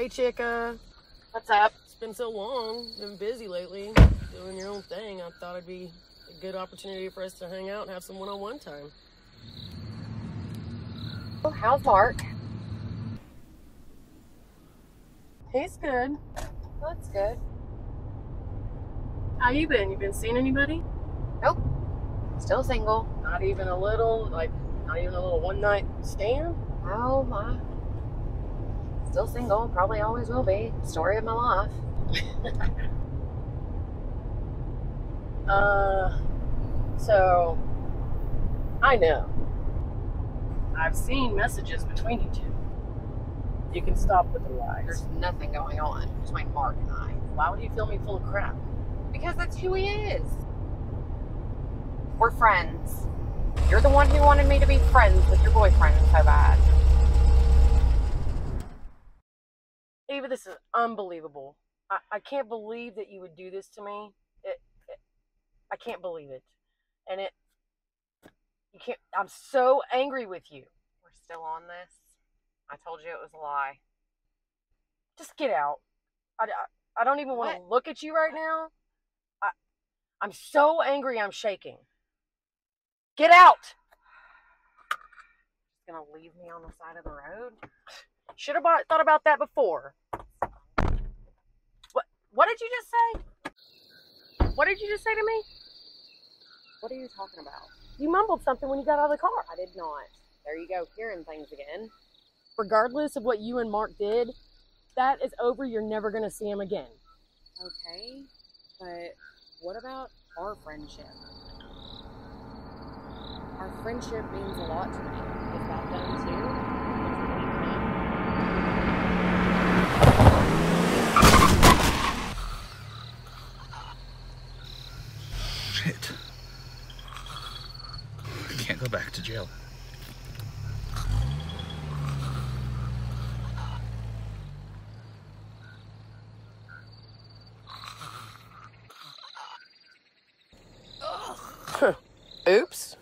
Hey, Chica. What's up? It's been so long. Been busy lately, doing your own thing. I thought it'd be a good opportunity for us to hang out and have some one-on-one time. How's Mark? He's good. That's good. How you been? You been seeing anybody? Nope. Still single. Not even a little, like, not even a little one-night stand. Oh my. Still single. Probably always will be. Story of my life. Uh, so I know. I've seen messages between you two. You can stop with the lies. There's nothing going on between Mark and I. Why would you fill me full of crap? Because that's who he is. We're friends. You're the one who wanted me to be friends with your boyfriend so bad. This is unbelievable. I, I can't believe that you would do this to me. It, it, I can't believe it. And it, you can't, I'm so angry with you. We're still on this. I told you it was a lie. Just get out. I, I, I don't even want to look at you right now. I, I'm so angry I'm shaking. Get out! Just gonna leave me on the side of the road? Should have thought about that before. What, did you just say? What did you just say to me? What are you talking about? You mumbled something when you got out of the car. I did not. There you go, hearing things again. regardless of what you and Mark did, that is over. You're never going to see him again. Okay, but what about our friendship? Our friendship means a lot to me. Is that done too? Shit. I can't go back to jail. Oops.